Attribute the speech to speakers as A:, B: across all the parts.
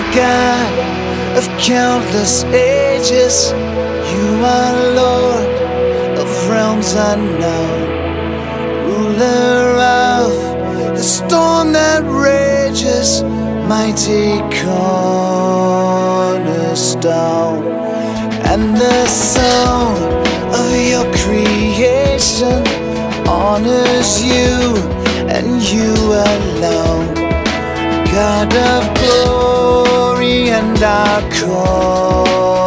A: God of countless ages. You are Lord of realms unknown, ruler of the storm that rages, mighty cornerstone, and the song of your creation honors you and you alone. God of glory and our cornerstone.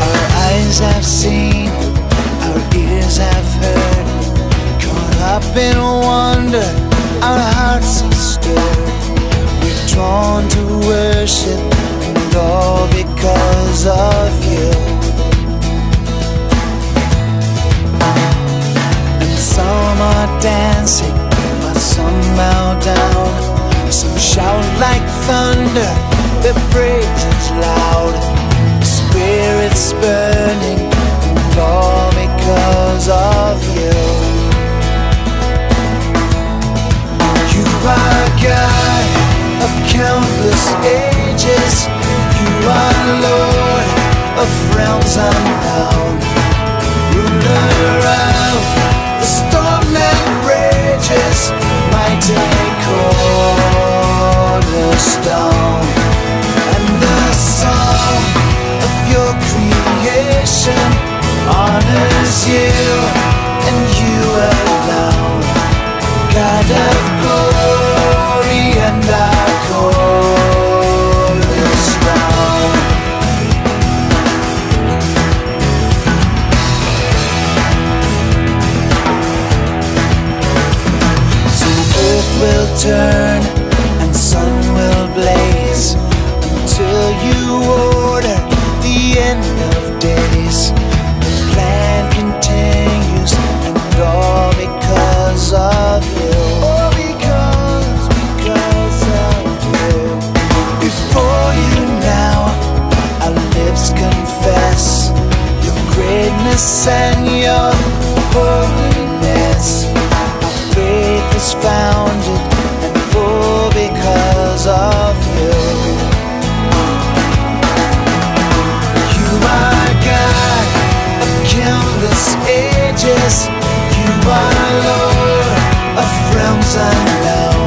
A: Our eyes have seen, like thunder, their praise is loud. Spirits burning, and all because of you. You are God of countless ages. You are Lord of realms honors you and you alone. God of glory and our cornerstone. So earth will turn greatness and your holiness. Our faith is founded and full because of you. You are God of countless ages. You are Lord of realms unknown.